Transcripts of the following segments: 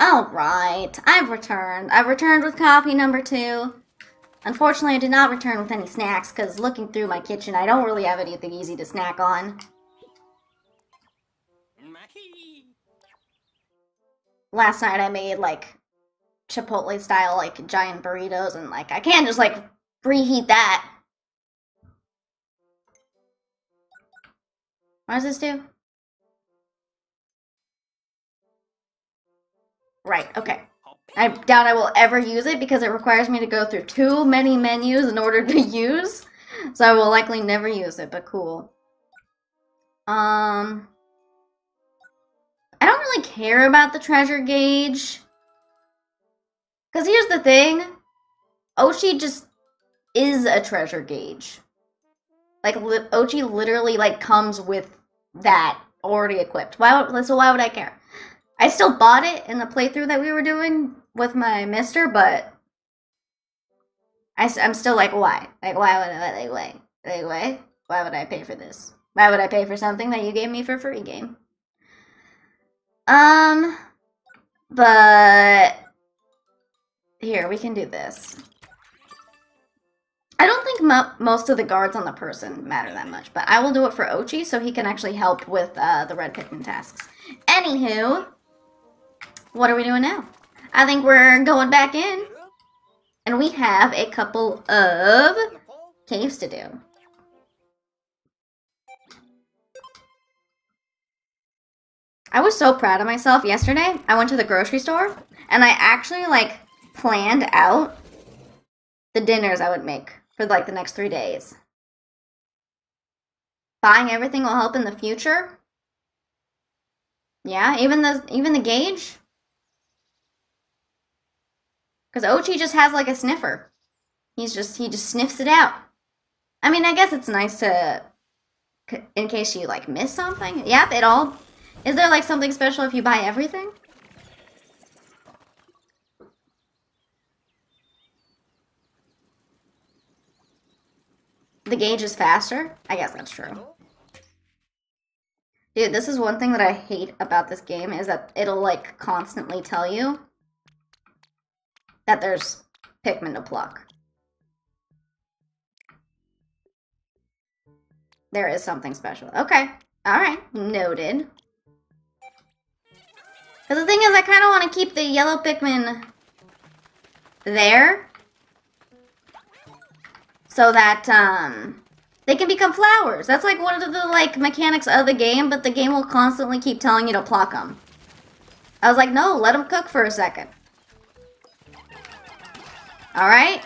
Alright, I've returned. I've returned with coffee number two. Unfortunately, I did not return with any snacks, because looking through my kitchen, I don't really have anything easy to snack on. Last night I made, like, Chipotle style, like, giant burritos, and, like, I can't just, like, reheat that. What does this do? Right, okay. I doubt I will ever use it because it requires me to go through too many menus in order to use. So I will likely never use it, but cool. Um, I don't really care about the treasure gauge. Because here's the thing. Oatchi just is a treasure gauge. Like, li Oatchi literally, like, comes with that already equipped. Why would, so why would I care? I still bought it in the playthrough that we were doing with my mister, but I, I'm still like, why? Like, why would I, like, why? Like, why? Why would I pay for this? Why would I pay for something that you gave me for free game? Um, but here, we can do this. I don't think mo most of the guards on the person matter that much, but I will do it for Oatchi so he can actually help with uh, the red Pikmin tasks. Anywho, what are we doing now? I think we're going back in. And we have a couple of caves to do. I was so proud of myself yesterday. I went to the grocery store and I actually like planned out the dinners I would make for like the next three days. Buying everything will help in the future. Yeah, even the even the gauge. Because Oatchi just has like a sniffer. He's just, he just sniffs it out. I mean, I guess it's nice to, in case you like miss something. Yep, it all, is there like something special if you buy everything? The gauge is faster? I guess that's true. Dude, this is one thing that I hate about this game is that it'll like constantly tell you that there's Pikmin to pluck. There is something special. Okay. Alright. Noted. Because the thing is, I kind of want to keep the yellow Pikmin there. So that, um, they can become flowers. That's like one of the, like, mechanics of the game, but the game will constantly keep telling you to pluck them. I was like, no, let them cook for a second. All right?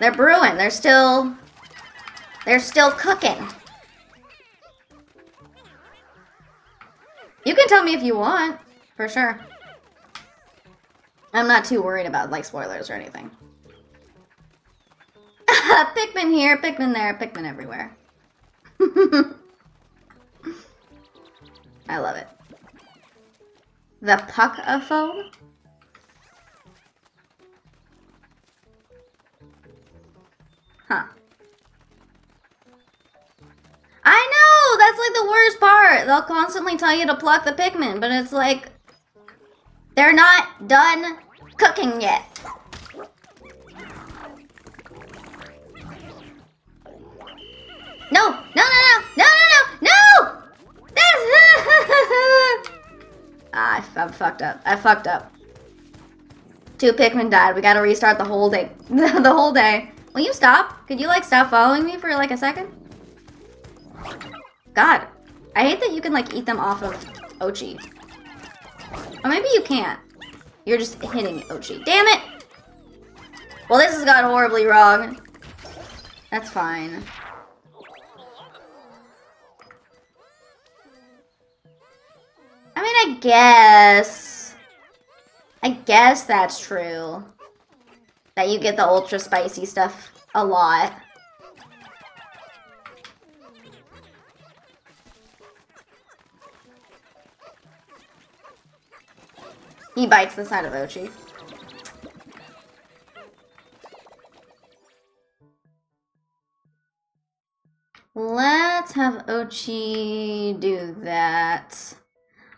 They're brewing. They're still... They're still cooking. You can tell me if you want. For sure. I'm not too worried about, like, spoilers or anything. Pikmin here, Pikmin there, Pikmin everywhere. I love it. The Puck-a-phone? Huh. Worst part. They'll constantly tell you to pluck the Pikmin, but it's like... They're not done cooking yet. No! No, no, no! No, no, no! No! Ah, I, I fucked up. I fucked up. Two Pikmin died. We gotta restart the whole day. the whole day. Will you stop? Could you, like, stop following me for, like, a second? God. I hate that you can, like, eat them off of Oatchi. Or maybe you can't. You're just hitting Oatchi. Damn it! Well, this has gone horribly wrong. That's fine. I mean, I guess. I guess that's true that you get the ultra spicy stuff a lot. He bites the side of Oatchi. Let's have Oatchi do that.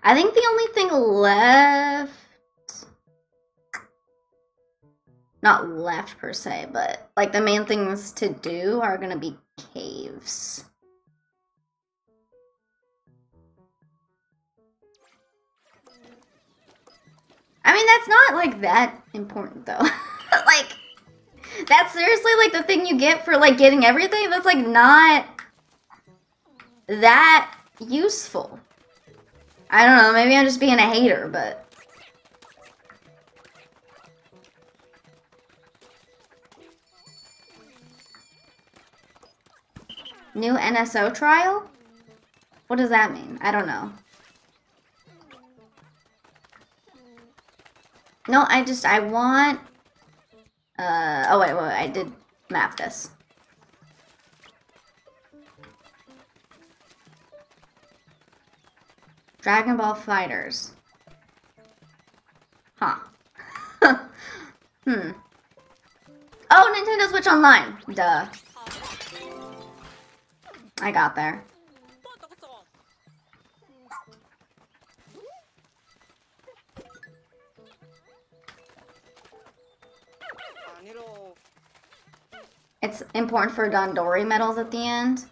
I think the only thing left not left per se, but like the main things to do are gonna be caves. I mean, that's not like that important though. like, that's seriously like the thing you get for like getting everything. That's like not that useful. I don't know, maybe I'm just being a hater, but New NSO trial? What does that mean? I don't know. No, I just, I want... Uh, oh wait, wait, I did map this. Dragon Ball FighterZ. Huh. hmm. Oh, Nintendo Switch Online. Duh. I got there. It's important for Dandori medals at the end.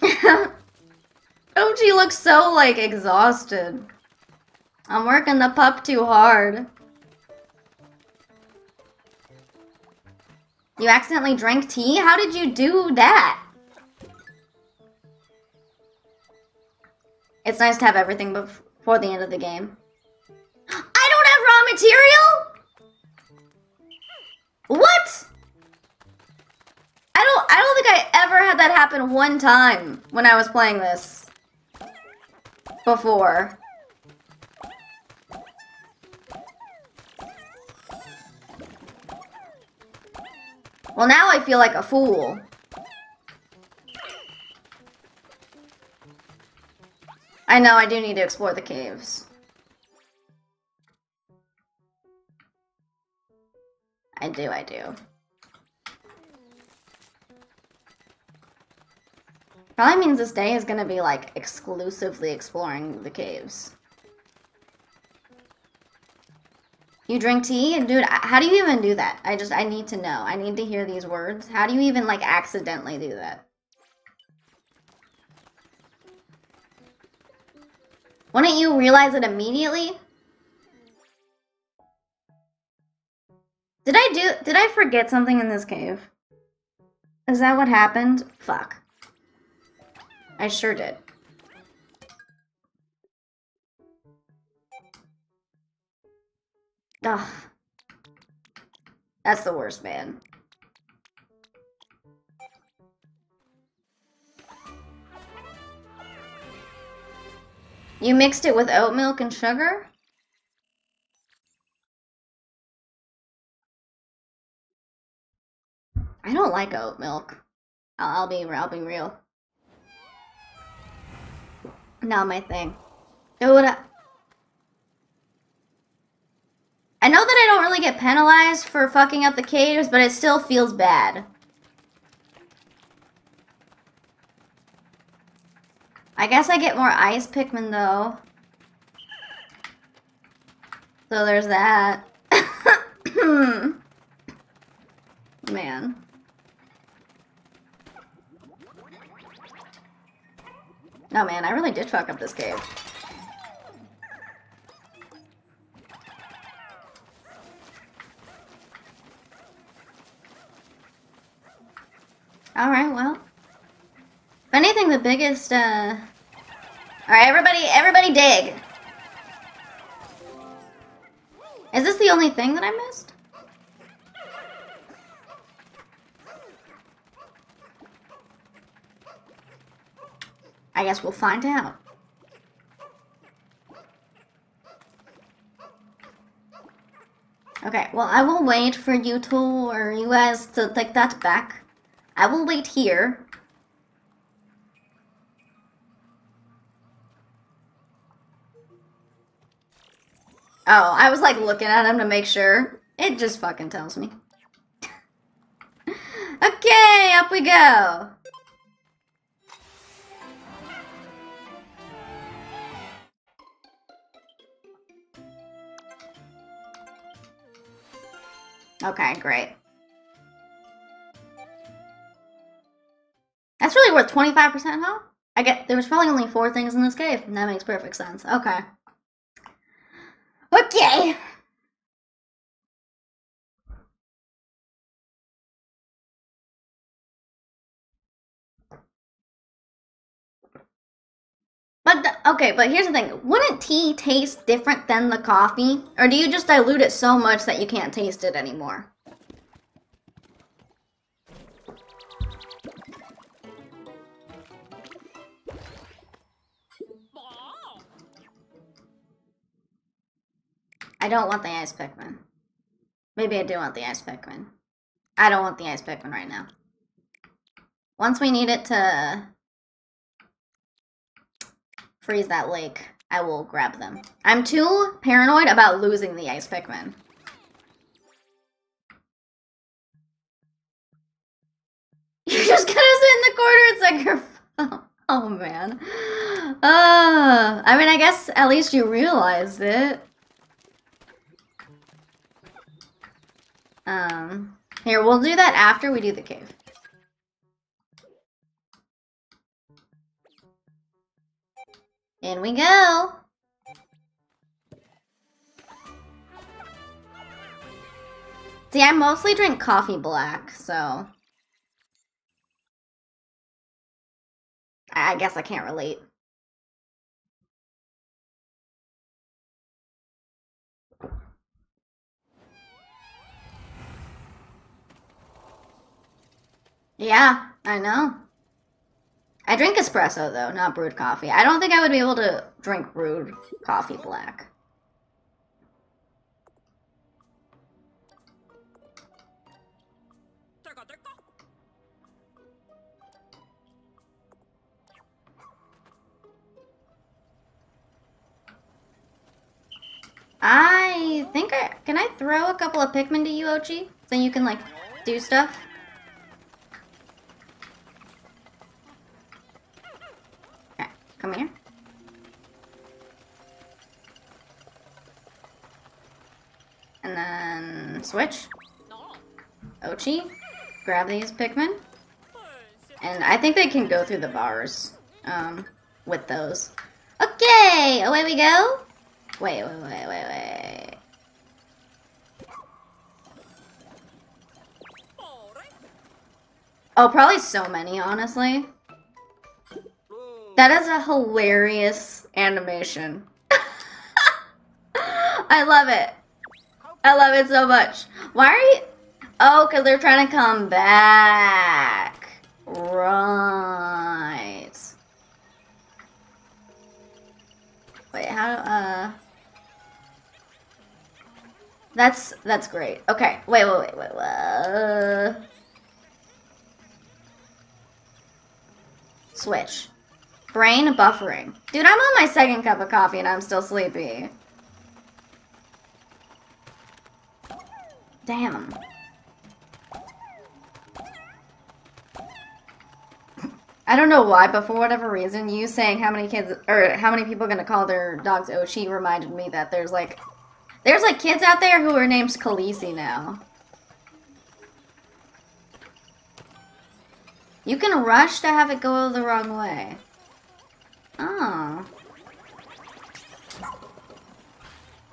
OG looks so, like, exhausted. I'm working the pup too hard. You accidentally drank tea? How did you do that? It's nice to have everything before the end of the game. I don't have raw material? What? I don't I don't think I ever had that happen one time when I was playing this before. Well, now I feel like a fool. I know, I do need to explore the caves. I do, I do. Probably means this day is gonna be like exclusively exploring the caves. You drink tea? And dude, how do you even do that? I just, I need to know. I need to hear these words. How do you even like accidentally do that? Wouldn't you realize it immediately? Did I do, did I forget something in this cave? Is that what happened? Fuck. I sure did. Ugh. That's the worst, man. You mixed it with oat milk and sugar? I don't like oat milk. I'll, I'll be I'll be real. Not my thing. It would. I know that I don't really get penalized for fucking up the caves, but it still feels bad. I guess I get more ice Pikmin though. So there's that. Man. Oh man, I really did fuck up this cave. Alright, well. If anything, the biggest, uh... Alright, everybody, everybody dig! Is this the only thing that I missed? I guess we'll find out. Okay, well, I will wait for you two or you guys to take that back. I will wait here. Oh, I was like looking at him to make sure. It just fucking tells me. okay, up we go. Okay, great. That's really worth 25%, huh? I get there was probably only four things in this cave, and that makes perfect sense. Okay. Okay. But the, okay, but here's the thing. Wouldn't tea taste different than the coffee? Or do you just dilute it so much that you can't taste it anymore? I don't want the ice Pikmin. Maybe I do want the ice Pikmin. I don't want the ice Pikmin right now. Once we need it to freeze that lake, I will grab them. I'm too paranoid about losing the ice Pikmin. You're just gonna sit in the corner It's like your Oh man. Uh, I mean, I guess at least you realized it. Um, here, we'll do that after we do the cave. In we go! See, I mostly drink coffee black, so... I guess I can't relate. Yeah, I know. I drink espresso though, not brewed coffee. I don't think I would be able to drink brewed coffee black. I think I... Can I throw a couple of Pikmin to you, Oatchi? Then you can, like, do stuff? Come here. And then switch. Oatchi, grab these Pikmin. And I think they can go through the bars um, with those. Okay, away we go. Wait, wait, wait, wait, wait. Oh, probably so many, honestly. That is a hilarious animation. I love it. I love it so much. Why are you... Oh, because they're trying to come back. Right. Wait, how... Uh... That's that's great. Okay, wait, wait, wait, wait. wait. Uh... Switch. Brain buffering. Dude, I'm on my second cup of coffee and I'm still sleepy. Damn. I don't know why, but for whatever reason, you saying how many kids or how many people are gonna call their dogs Oatchi reminded me that there's like there's like kids out there who are named Khaleesi now. You can rush to have it go the wrong way. Oh.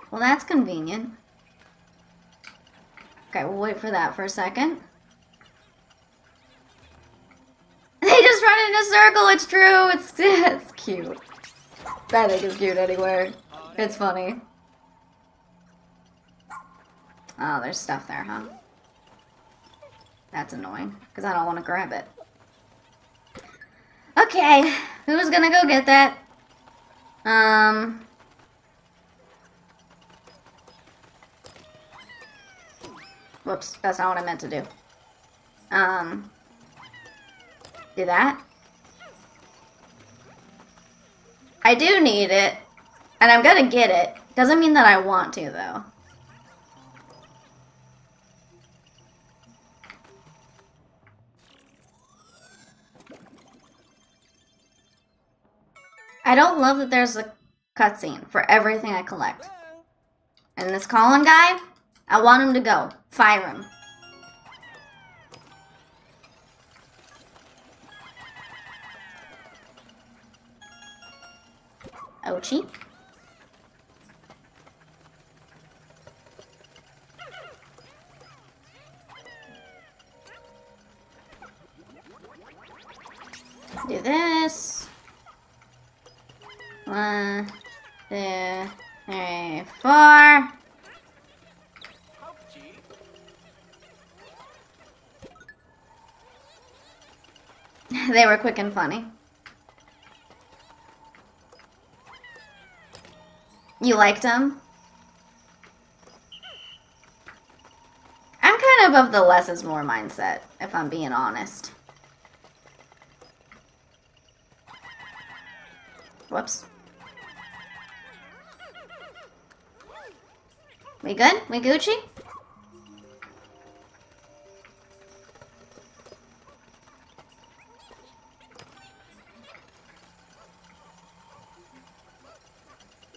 Well, that's convenient. Okay, we'll wait for that for a second. They just run in a circle, it's true. It's, it's cute. I think it's cute anyway. It's funny. Oh, there's stuff there, huh? That's annoying, because I don't want to grab it. Okay, who's gonna go get that? Um... Whoops, that's not what I meant to do. Um... Do that. I do need it, and I'm gonna get it. Doesn't mean that I want to, though. I don't love that there's a cutscene for everything I collect. And this Collin guy, I want him to go. Fire him. Oatchi. Do this. One, two, three, four. they were quick and funny. You liked them? I'm kind of of the less is more mindset, if I'm being honest. Whoops. We good? We Gucci?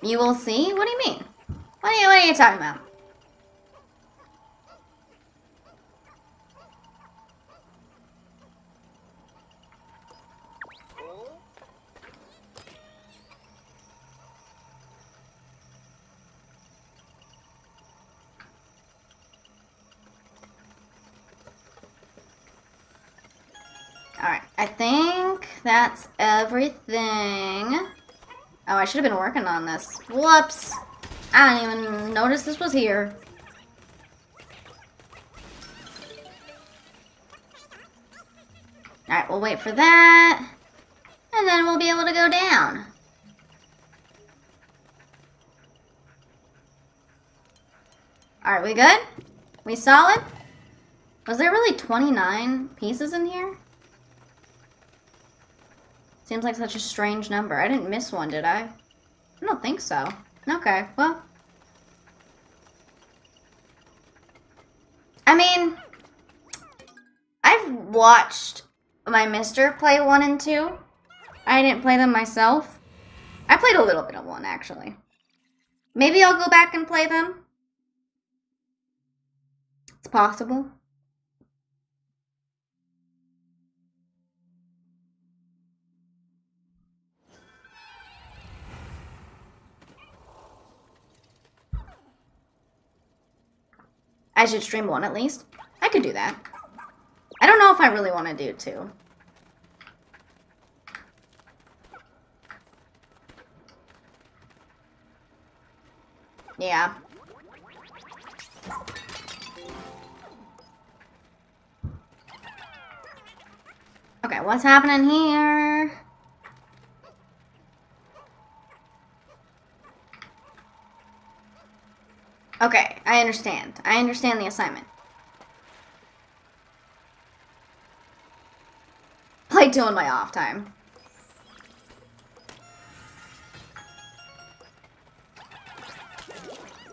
You will see? What do you mean? What are you, what are you talking about? Should have been working on this. Whoops. I didn't even notice this was here. Alright, we'll wait for that. And then we'll be able to go down. Alright, we good? We solid? Was there really 29 pieces in here? Seems like such a strange number. I didn't miss one, did I? I don't think so. Okay, well. I mean, I've watched my mister play 1 and 2. I didn't play them myself. I played a little bit of 1, actually. Maybe I'll go back and play them. It's possible. I should stream one at least. I could do that. I don't know if I really want to do two. Yeah. Okay, what's happening here? Okay, I understand. I understand the assignment. Play two in my off time.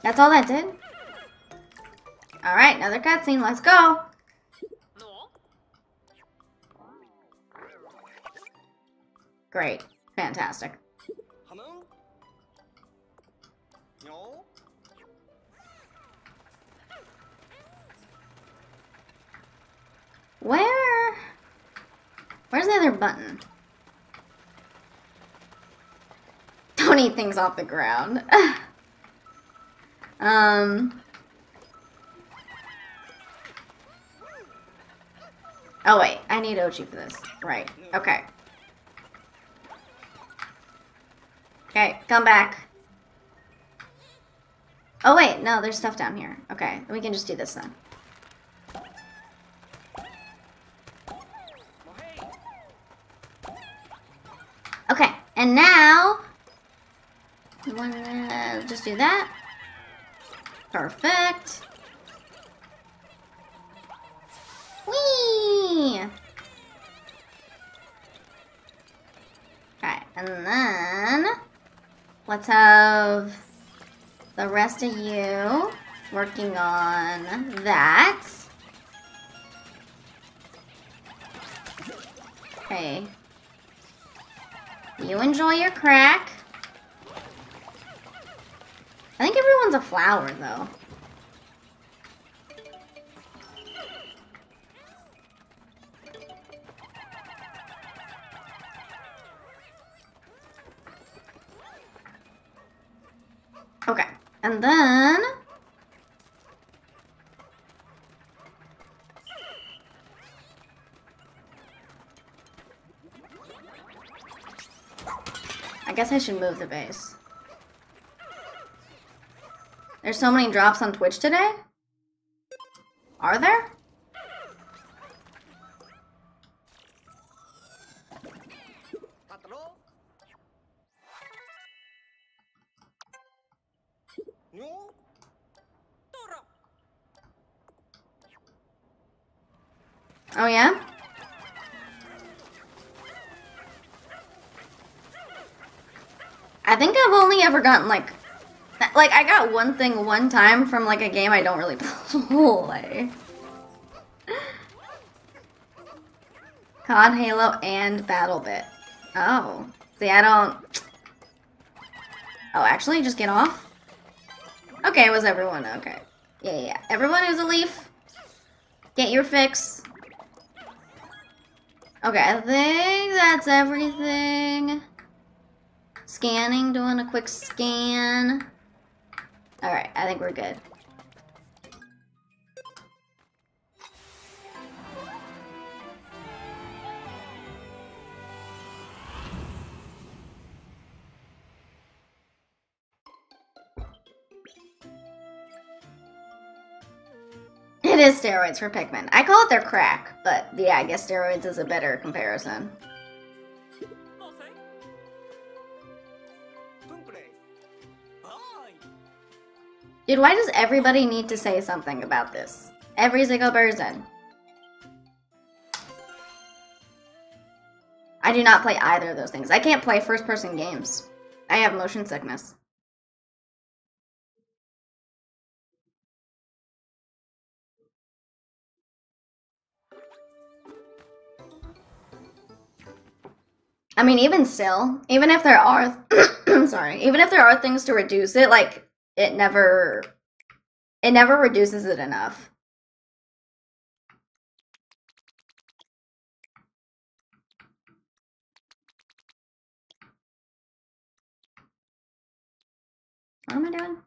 That's all that did? Alright, another cutscene. Let's go. Great. Fantastic. Where? Where's the other button? Don't eat things off the ground. um. Oh wait, I need Oatchi for this. Right, okay. Okay, come back. Oh wait, no, there's stuff down here. Okay, we can just do this then. Okay, and now, wanna uh, just do that. Perfect. Whee! Okay, and then let's have the rest of you working on that. Okay. You enjoy your crack. I think everyone's a flower, though. Okay, and then... guess I should move the base. There's so many drops on Twitch today? Are there? Oh yeah? I think I've ever gotten like like I got one thing one time from like a game I don't really play. COD, Halo, and BattleBit. Oh. See, I don't... Oh, actually, just get off? Okay, it was everyone. Okay. Yeah, yeah, yeah. Everyone who's a leaf, get your fix. Okay, I think that's everything. Scanning, doing a quick scan. Alright, I think we're good. It is steroids for Pikmin. I call it their crack, but yeah, I guess steroids is a better comparison. Dude, why does everybody need to say something about this? Every single person. I do not play either of those things. I can't play first-person games. I have motion sickness. I mean, even still, even if there are, sorry, even if there are things to reduce it, like it never it never reduces it enough. What am I doing?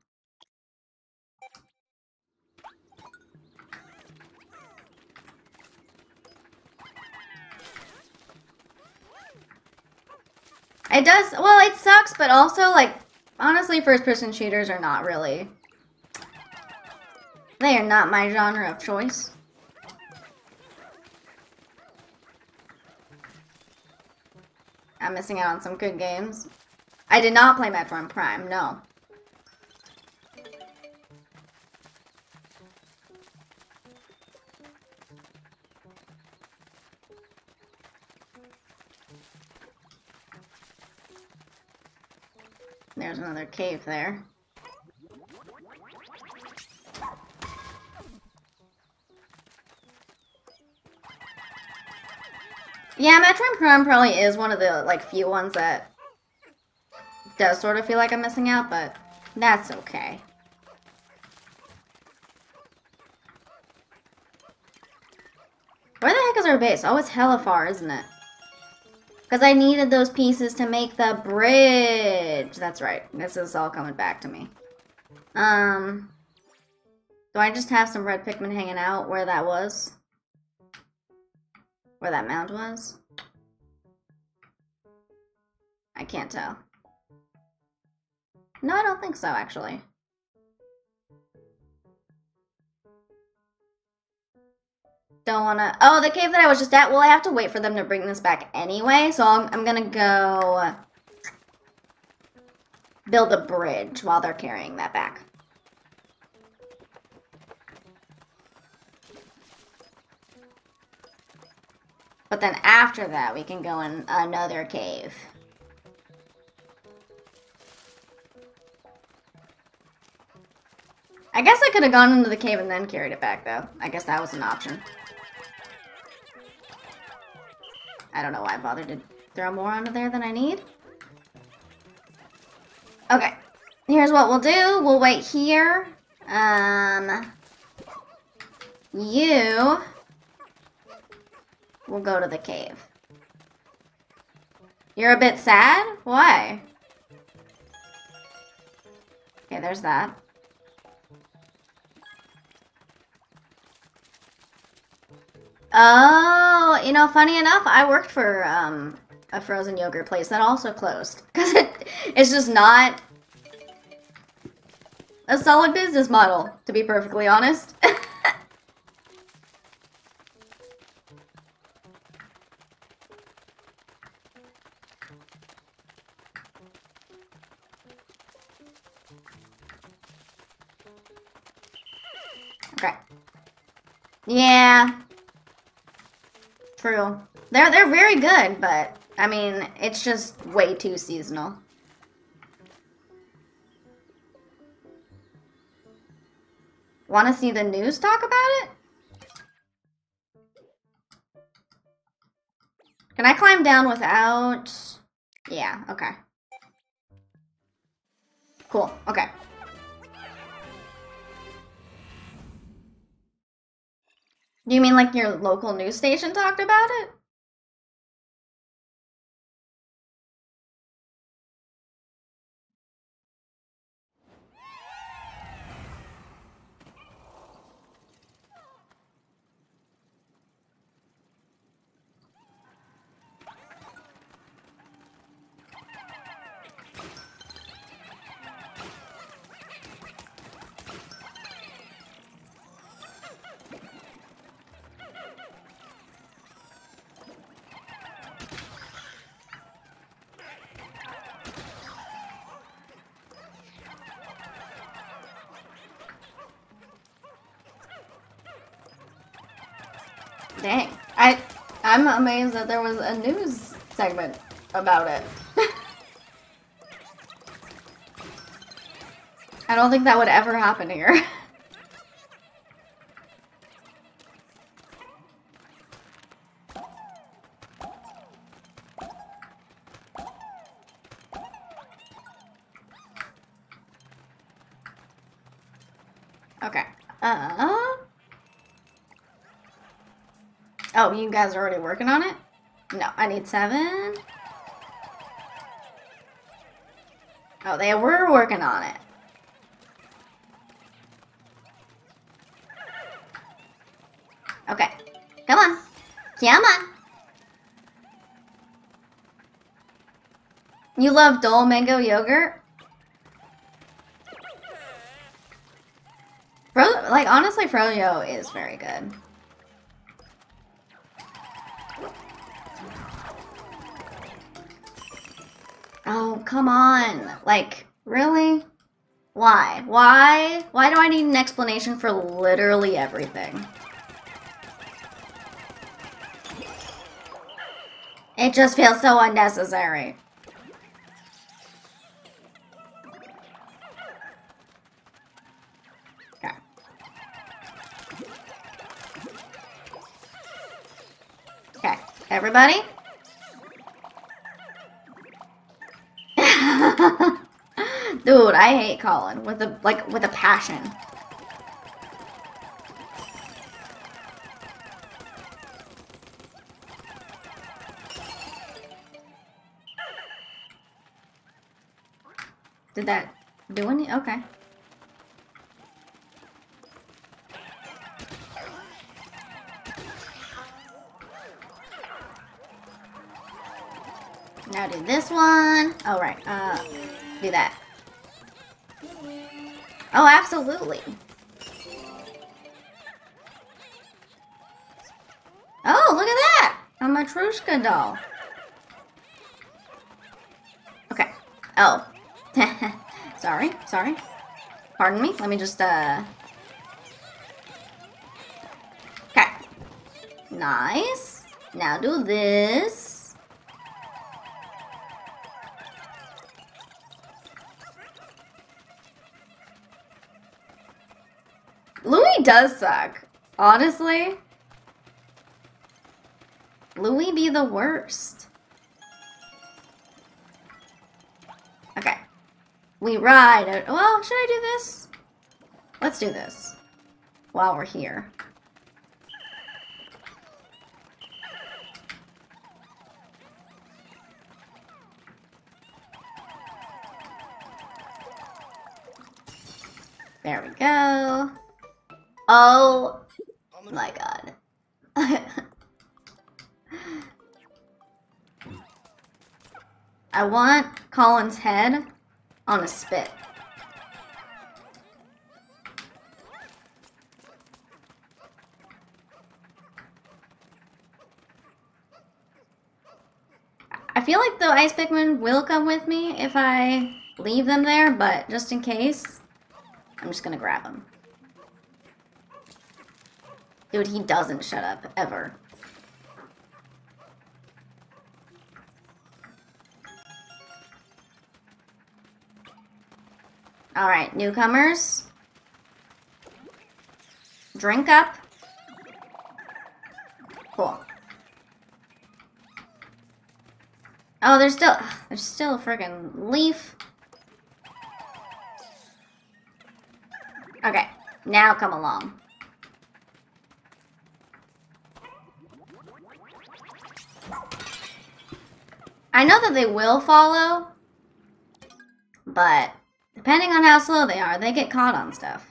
It does, well, it sucks, but also, like, Honestly, first-person shooters are not really... They are not my genre of choice. I'm missing out on some good games. I did not play Metroid Prime, no. There's another cave there. Yeah, Metroid Prime probably is one of the like few ones that does sort of feel like I'm missing out, but that's okay. Where the heck is our base? Oh, it's hella far, isn't it? Because I needed those pieces to make the bridge. That's right. This is all coming back to me. Um, do I just have some red Pikmin hanging out where that was? Where that mound was? I can't tell. No, I don't think so, actually. Don't wanna... Oh, the cave that I was just at. Well, I have to wait for them to bring this back anyway. So I'm, I'm gonna go... Build a bridge while they're carrying that back. But then after that, we can go in another cave. I guess I could have gone into the cave and then carried it back, though. I guess that was an option. I don't know why I bothered to throw more onto there than I need. Okay. Here's what we'll do. We'll wait here. Um, you will go to the cave. You're a bit sad? Why? Okay, there's that. Oh, you know, funny enough, I worked for um, a frozen yogurt place that also closed. Because it, it's just not a solid business model, to be perfectly honest. They're they're very good, but I mean, it's just way too seasonal. Want to see the news talk about it? Can I climb down without... Yeah, okay. Cool, okay. Do you mean like your local news station talked about it? I'm amazed that there was a news segment about it. I don't think that would ever happen here. Oh, you guys are already working on it? No, I need seven. Oh, they were working on it. Okay. Come on. Come on. You love Dole Mango Yogurt? Fro like, honestly, Froyo is very good. Come on. Like, really? Why? Why? Why do I need an explanation for literally everything? It just feels so unnecessary. Okay. Okay, everybody? Dude, I hate Collin with a like with a passion. Did that do any? Okay. Now do this one. Oh, right. Uh, do that. Oh, absolutely. Oh, look at that! A Matryoshka doll. Okay. Oh. sorry, sorry. Pardon me. Let me just, uh... Okay. Nice. Now do this. Louis does suck. Honestly. Louie be the worst. Okay. We ride. Well, should I do this? Let's do this. While we're here. There we go. Oh my god. I want Collin's head on a spit. I feel like the ice Pikmin will come with me if I leave them there, but just in case, I'm just gonna grab him. Dude, he doesn't shut up, ever. Alright, newcomers. Drink up. Cool. Oh, there's still, there's still a friggin' leaf. Okay, now come along. I know that they will follow, but depending on how slow they are, they get caught on stuff.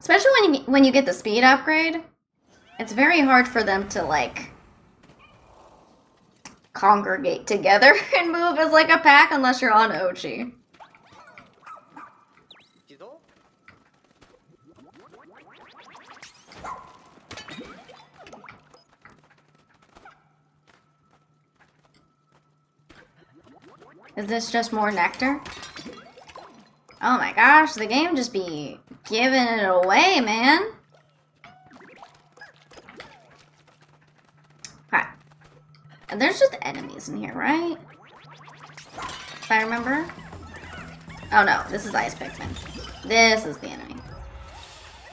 Especially when you, when you get the speed upgrade, it's very hard for them to like congregate together and move as like a pack unless you're on Oatchi. Is this just more nectar? Oh my gosh, the game just be giving it away, man. Okay. And there's just enemies in here, right? If I remember. Oh no, this is Ice Pikmin. This is the enemy.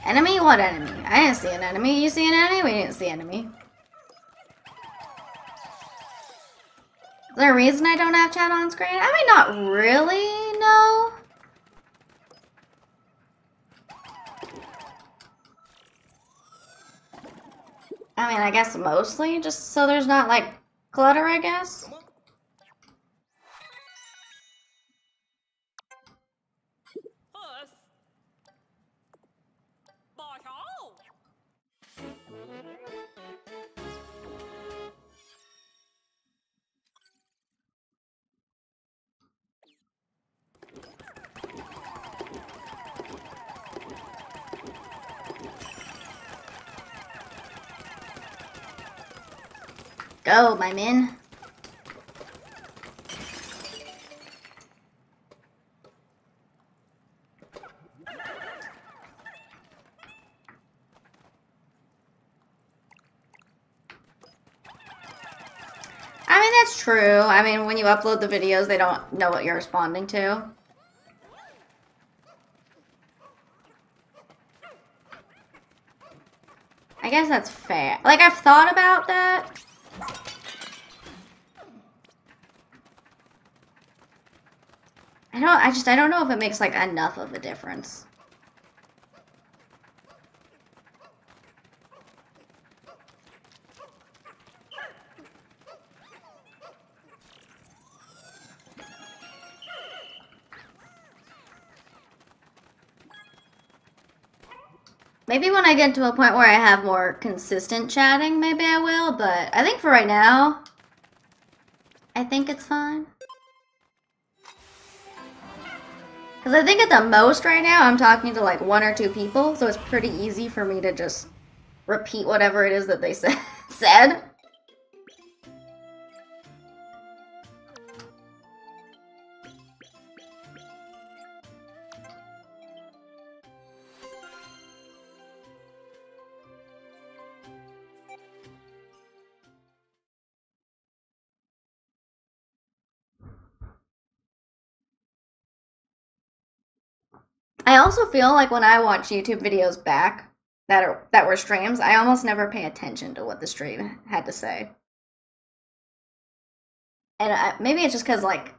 Enemy? What enemy? I didn't see an enemy. You see an enemy? We didn't see enemy. A reason I don't have chat on screen? I mean, not really, no. I mean, I guess mostly, just so there's not, like, clutter, I guess. Go, my men. I mean, that's true. I mean, when you upload the videos, they don't know what you're responding to. I guess that's fair. Like, I've thought about that. I just, I don't know if it makes, like, enough of a difference. Maybe when I get to a point where I have more consistent chatting, maybe I will, but I think for right now, I think it's fine. Because I think at the most right now, I'm talking to like one or two people, so it's pretty easy for me to just repeat whatever it is that they said. I also feel like when I watch YouTube videos back that are that were streams, I almost never pay attention to what the stream had to say. And I, maybe it's just because like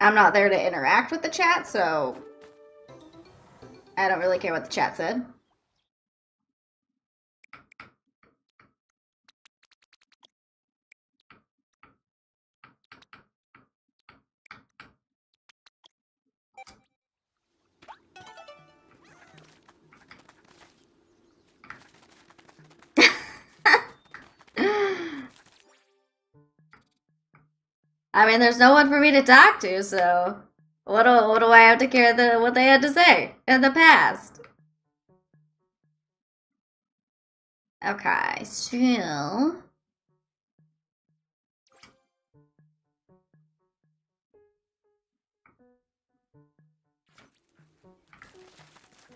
I'm not there to interact with the chat, so I don't really care what the chat said. I mean, there's no one for me to talk to, so what do, what do I have to care the, what they had to say in the past? Okay, so...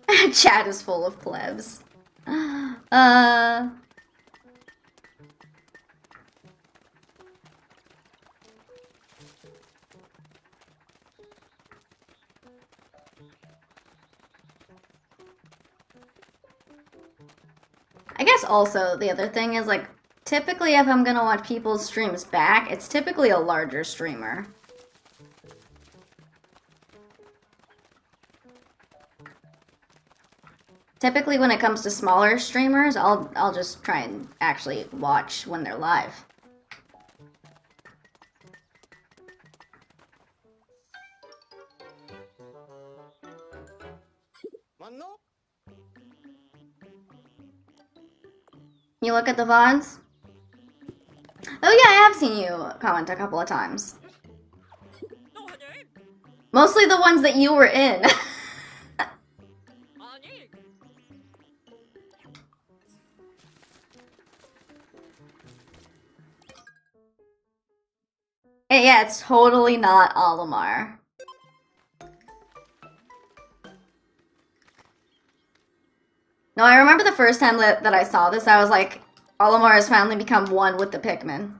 Chat is full of plebs. Uh... guess also the other thing is like typically if I'm gonna watch people's streams back, it's typically a larger streamer. Typically when it comes to smaller streamers, I'll I'll just try and actually watch when they're live. Look at the VODs? Oh yeah, I have seen you comment a couple of times. Mostly the ones that you were in. yeah, it's totally not Olimar. No, I remember the first time that I saw this, I was like, Olimar has finally become one with the Pikmin.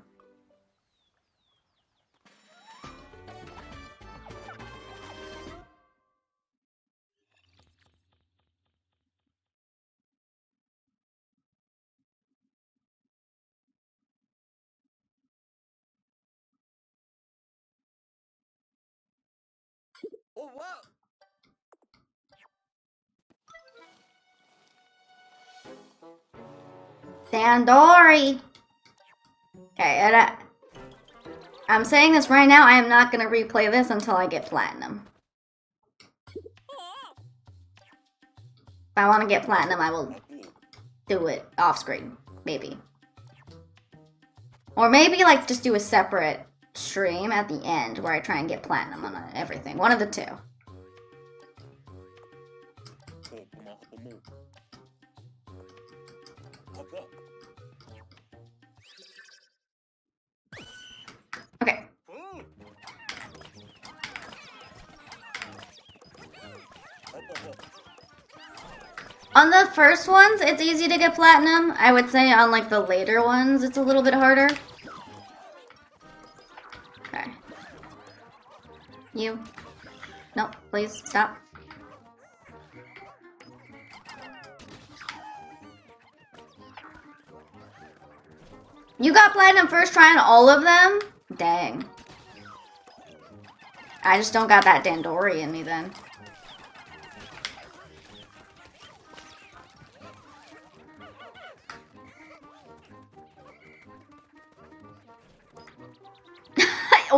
Dandori! Okay, and I, I'm saying this right now, I am not going to replay this until I get Platinum. If I want to get Platinum, I will do it off screen, maybe. Or maybe, like, just do a separate stream at the end where I try and get Platinum on everything. One of the two. On the first ones, it's easy to get platinum. I would say on like the later ones, it's a little bit harder. Okay. You. No, please, stop. You got platinum first try on all of them? Dang. I just don't got that Dandori in me then.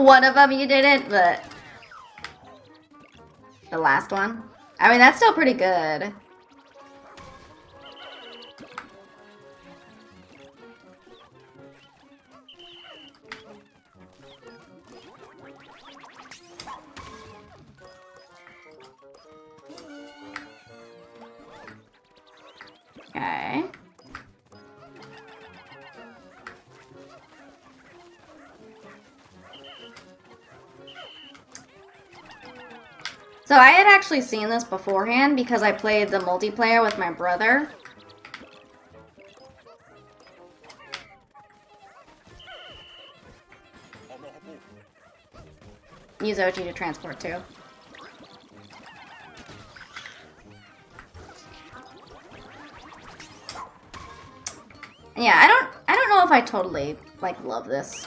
One of them you didn't, but the last one. I mean, that's still pretty good. actually seen this beforehand because I played the multiplayer with my brother. Use OG to transport too. Yeah, I don't I don't know if I totally like love this.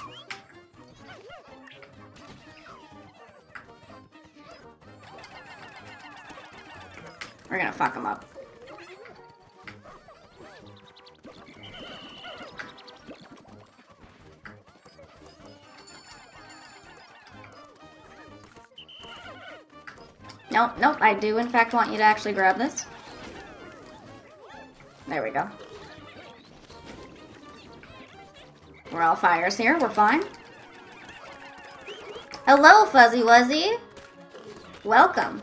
We're gonna fuck him up. Nope, nope, I do in fact want you to actually grab this. There we go. We're all fires here, we're fine. Hello, Fuzzy Wuzzy! Welcome.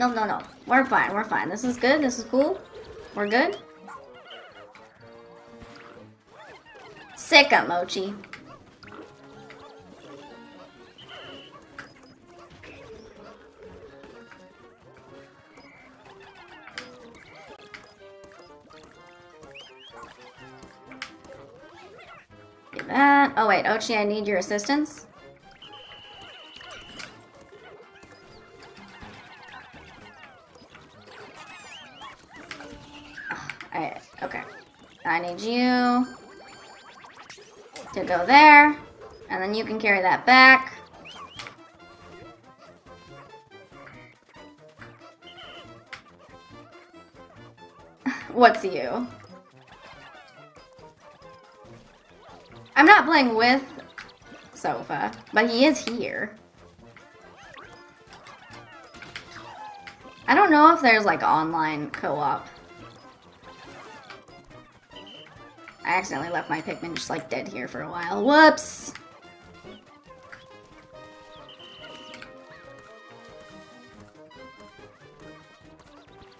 No, no, no. We're fine, we're fine. This is good, this is cool. We're good. Sick Mochi. Do that. Oh wait, Oatchi, I need your assistance. Need you to go there, and then you can carry that back. What's you? I'm not playing with Sofa, but he is here. I don't know if there's like online co-op. Accidentally left my Pikmin just like dead here for a while. Whoops!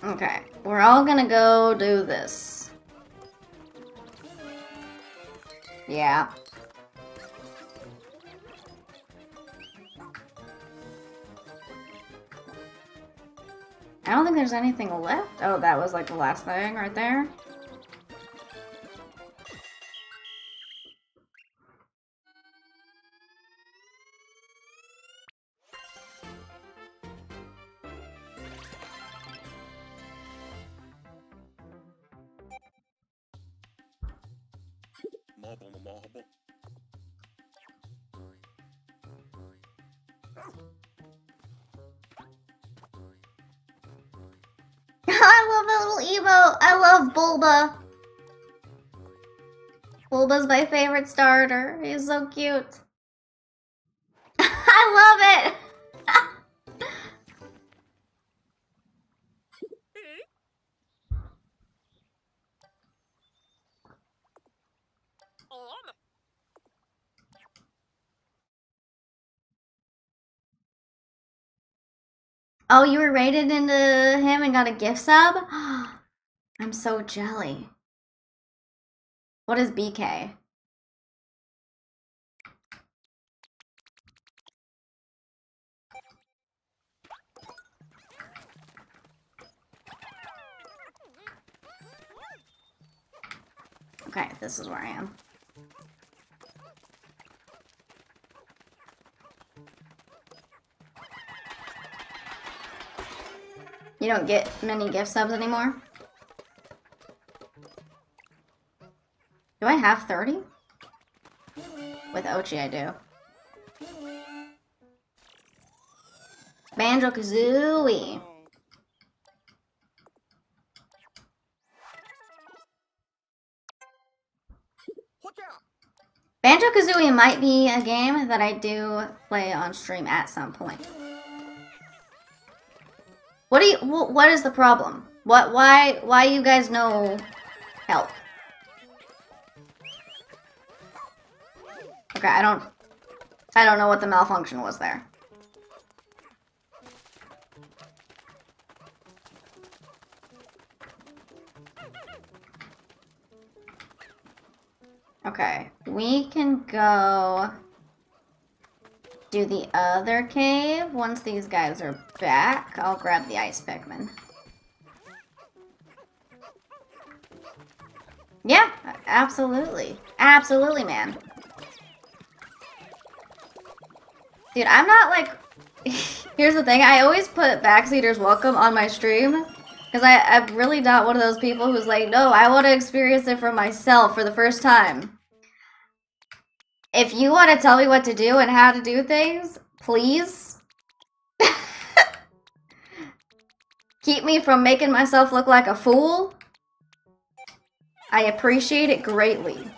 Okay, we're all gonna go do this. Yeah. I don't think there's anything left. Oh, that was like the last thing right there. Bulba's my favorite starter. He's so cute. I love it. Oh, you were rated into him and got a gift sub? I'm so jelly. What is BK? Okay, this is where I am. You don't get many gift subs anymore? Do I have 30? With Oatchi, I do. Banjo Kazooie. Banjo Kazooie might be a game that I do play on stream at some point. What do you? What is the problem? What? Why? Why you guys no help? Okay, I don't. I don't know what the malfunction was there. Okay, we can go do the other cave. Once these guys are back, I'll grab the ice Pikmin. Yeah, absolutely. Absolutely, man. Dude, I'm not like... Here's the thing, I always put Backseaters Welcome on my stream Because I'm really not one of those people who's like, no, I want to experience it for myself for the first time. If you want to tell me what to do and how to do things, please. Keep me from making myself look like a fool. I appreciate it greatly.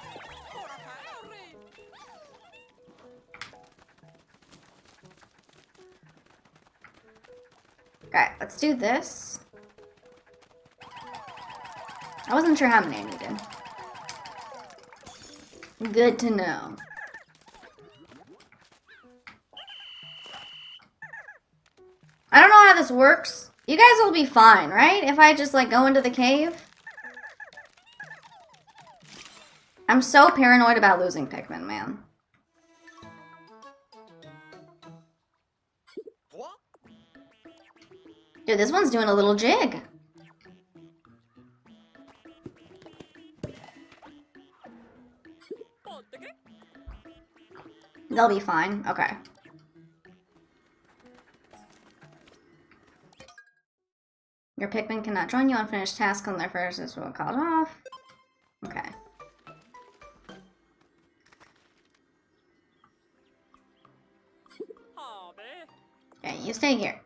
Alright, let's do this. I wasn't sure how many I needed. Good to know. I don't know how this works. You guys will be fine, right? If I just like go into the cave? I'm so paranoid about losing Pikmin, man. This one's doing a little jig. They'll be fine. Okay. Your Pikmin cannot join you on finished tasks on their first is will called off. Okay. Okay, you stay here.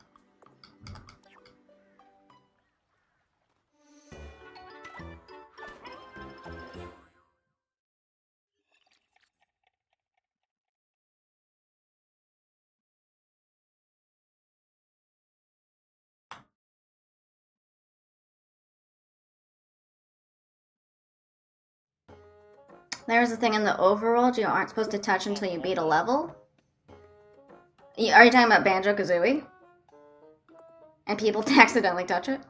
There's a thing in the overworld you aren't supposed to touch until you beat a level. Are you talking about Banjo-Kazooie? And people accidentally touch it?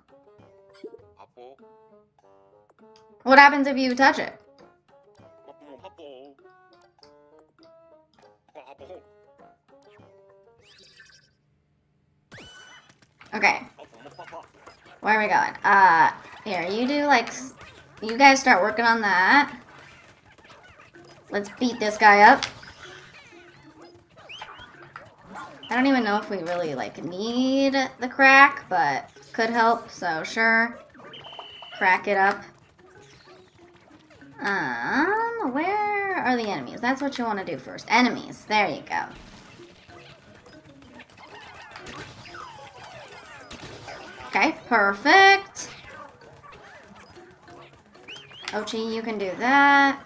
What happens if you touch it? Okay. Where are we going? Uh, here, you do like, you guys start working on that. Let's beat this guy up. I don't even know if we really like need the crack, but could help, so sure. Crack it up. Um, where are the enemies? That's what you want to do first. Enemies, there you go. Okay, perfect. Oatchi, you can do that.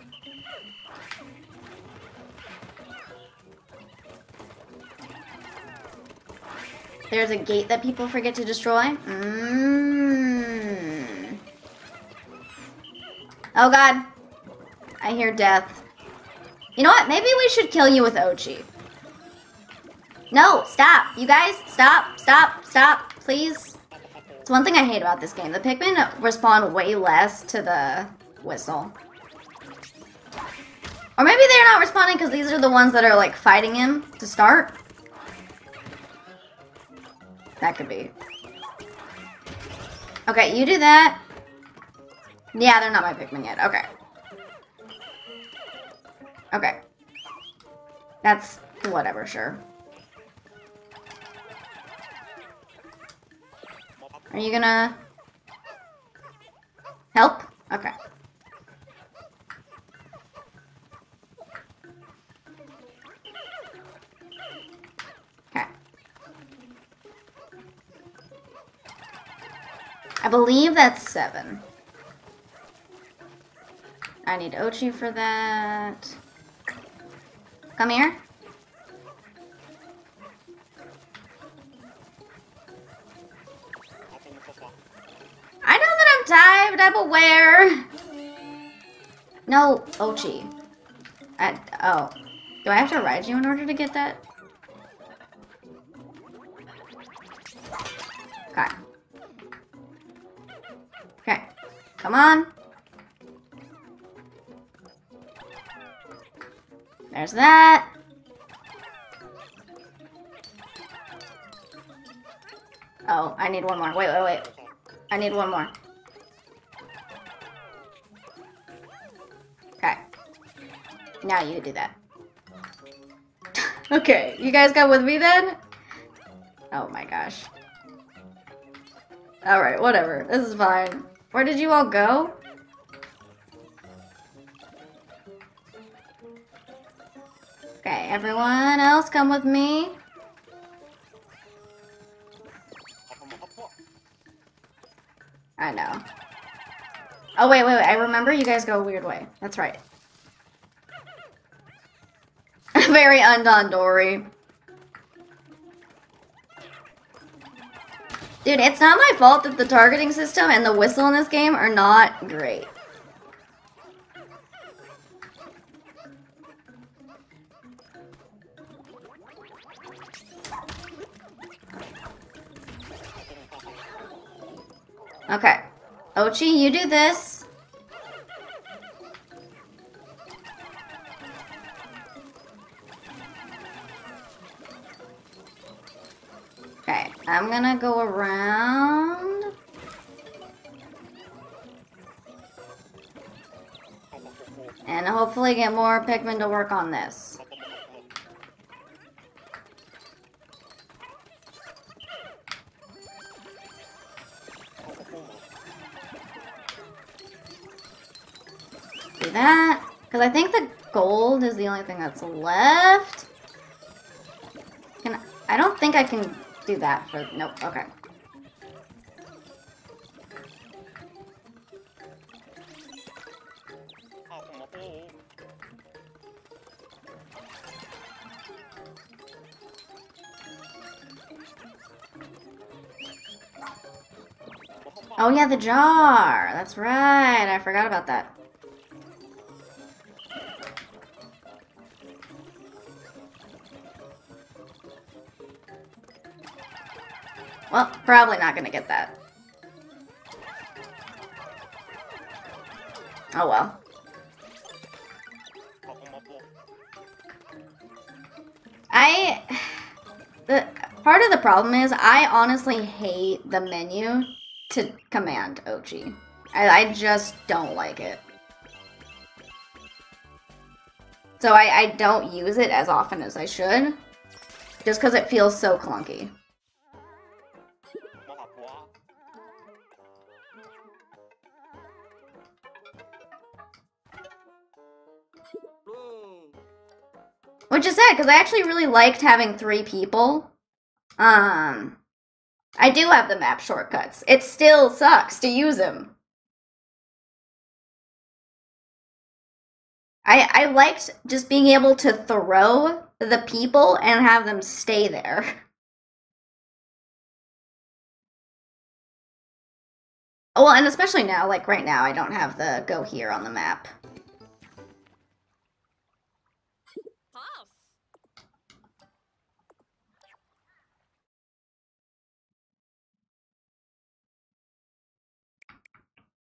There's a gate that people forget to destroy. Mmm. Oh god. I hear death. You know what? Maybe we should kill you with Oatchi. No, stop. You guys, stop, stop, stop, please. It's one thing I hate about this game. The Pikmin respond way less to the whistle. Or maybe they're not responding because these are the ones that are like fighting him to start. That could be. Okay, you do that. Yeah, they're not my Pikmin yet. Okay. Okay. That's whatever, sure. Are you gonna help? Okay. I believe that's seven. I need Oatchi for that. Come here. I know that I'm tired. I'm aware. No, Oatchi. I, oh. Do I have to ride you in order to get that? Okay. Come on. There's that. Oh, I need one more. Wait, wait, wait. I need one more. Okay. Now you do that. okay, you guys got with me then? Oh my gosh. Alright, whatever. This is fine. Where did you all go? Okay, everyone else come with me. I know. Oh, wait, wait, wait. I remember you guys go a weird way. That's right. Very undone, Dory. Dude, it's not my fault that the targeting system and the whistle in this game are not great. Okay. Oatchi, you do this. I'm gonna go around. And hopefully get more Pikmin to work on this. Do that. Because I think the gold is the only thing that's left. Can I, I don't think I can do that for... Nope, okay. Oh yeah, the jar! That's right, I forgot about that. Well, probably not gonna get that. Oh well. I... The, part of the problem is I honestly hate the menu to command Oatchi. I, I just don't like it. So I, I don't use it as often as I should. Just because it feels so clunky. Because I actually really liked having three people. Um, I do have the map shortcuts. It still sucks to use them. I, I liked just being able to throw the people and have them stay there. Well, and especially now, like right now, I don't have the go here on the map.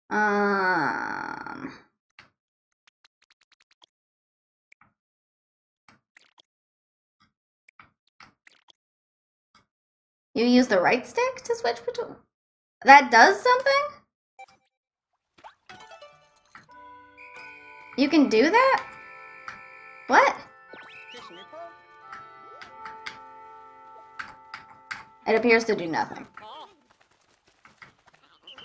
Um. You use the right stick to switch between. That does something? You can do that? What? It appears to do nothing.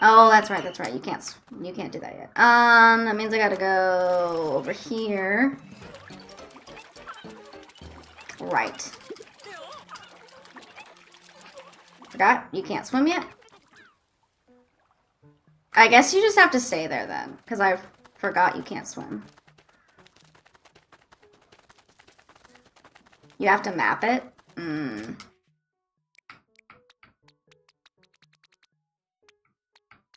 Oh, that's right, that's right. You can't you can't do that yet. Um, that means I gotta go over here. Right. Forgot? You can't swim yet? I guess you just have to stay there then, because I forgot you can't swim. You have to map it? Hmm.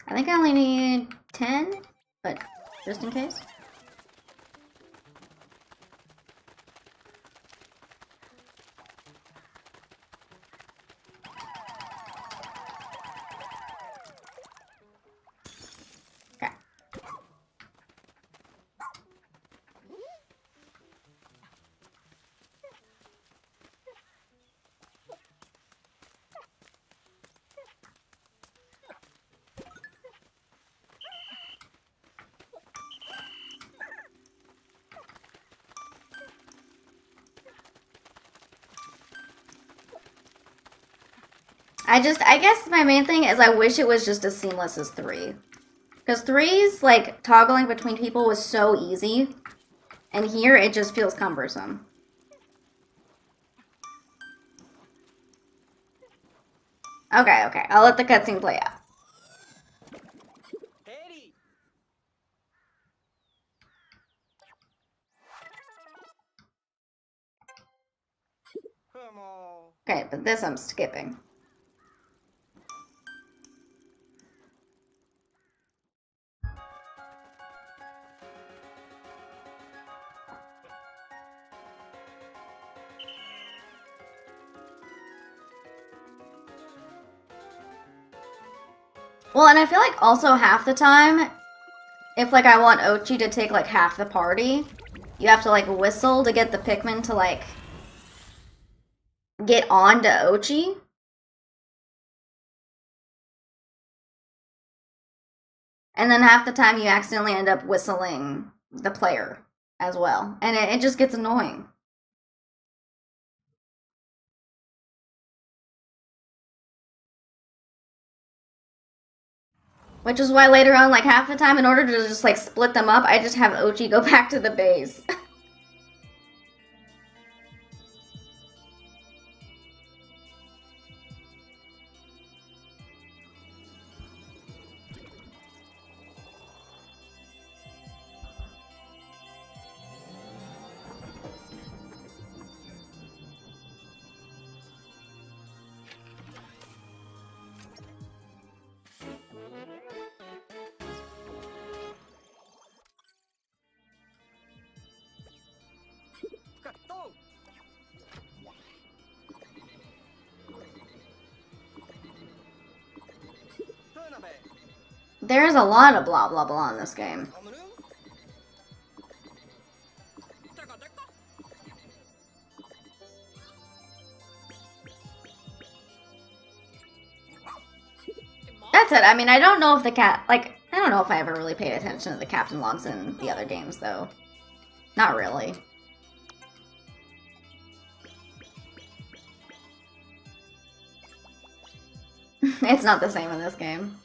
I think I only need 10, but just in case. I just, I guess my main thing is I wish it was just as seamless as 3. Because 3's, like, toggling between people was so easy. And here, it just feels cumbersome. Okay, okay. I'll let the cutscene play out. ヘリ Come on. Okay, but this I'm skipping. Well, and I feel like also half the time, if like I want Oatchi to take like half the party, you have to like whistle to get the Pikmin to like get on to Oatchi. And then half the time you accidentally end up whistling the player as well. And it, it just gets annoying. Which is why later on, like half the time, in order to just like split them up, I just have Oatchi go back to the base. There's a lot of blah blah blah in this game. That's it. I mean, I don't know if the cat, like, I don't know if I ever really paid attention to the captain logs in the other games, though. Not really. it's not the same in this game.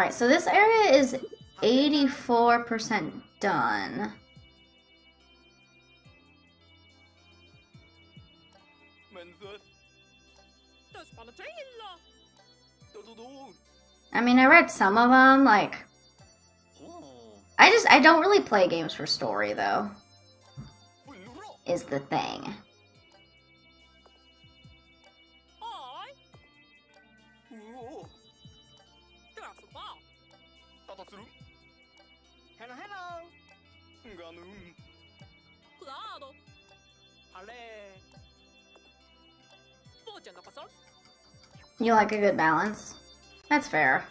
Alright, so this area is 84% done. I mean, I read some of them, like. I just, I don't really play games for story, though, is the thing. You like a good balance? That's fair.